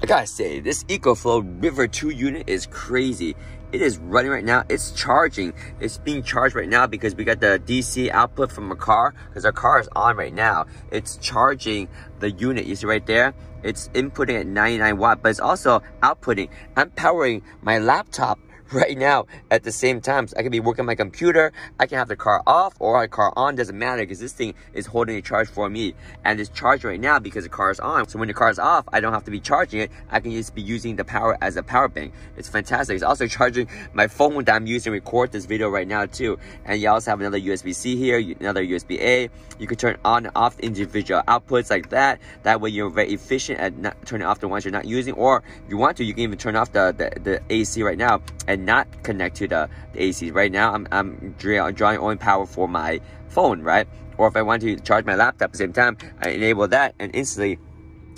I gotta say, this EcoFlow River 2 unit is crazy. It is running right now. It's charging. It's being charged right now because we got the DC output from a car because our car is on right now. It's charging the unit. You see right there? It's inputting at 99 watt, but it's also outputting. I'm powering my laptop right now at the same time. So I can be working on my computer. I can have the car off or the car on. Doesn't matter because this thing is holding a charge for me. And it's charged right now because the car is on. So when the car is off, I don't have to be charging it. I can just be using the power as a power bank. It's fantastic. It's also charging my phone that I'm using to record this video right now too. And you also have another USB-C here, another USB-A. You can turn on and off individual outputs like that. That way you're very efficient at not turning off the ones you're not using. Or if you want to, you can even turn off the, the, the AC right now and not connect to the, the AC. Right now, I'm, I'm drawing only power for my phone, right? Or if I want to charge my laptop at the same time, I enable that and instantly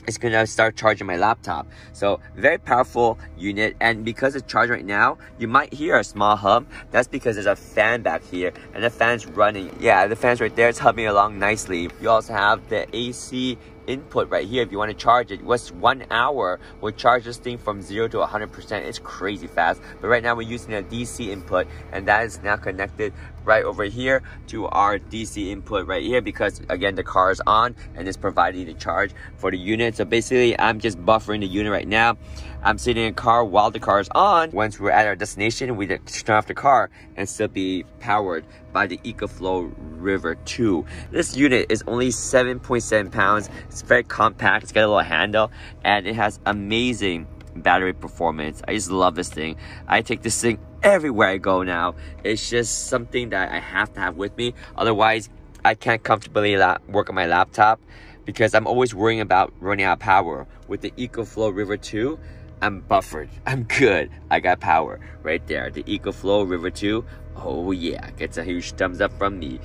it's gonna start charging my laptop. So very powerful unit and because it's charged right now, you might hear a small hum. That's because there's a fan back here and the fan's running. Yeah, the fan's right there, it's humming along nicely. You also have the AC input right here if you want to charge it. What's one hour will charge this thing from zero to 100%. It's crazy fast. But right now we're using a DC input and that is now connected right over here to our DC input right here because again the car is on and it's providing the charge for the unit. So basically I'm just buffering the unit right now. I'm sitting in a car while the car is on. Once we're at our destination, we turn off the car and still be powered by the EcoFlow River 2. This unit is only 7.7 pounds. It's very compact. It's got a little handle and it has amazing battery performance. I just love this thing. I take this thing everywhere I go now. It's just something that I have to have with me. Otherwise, I can't comfortably work on my laptop because I'm always worrying about running out of power. With the EcoFlow River 2, I'm buffered. I'm good. I got power right there. The EcoFlow River 2. Oh yeah, gets a huge thumbs up from me.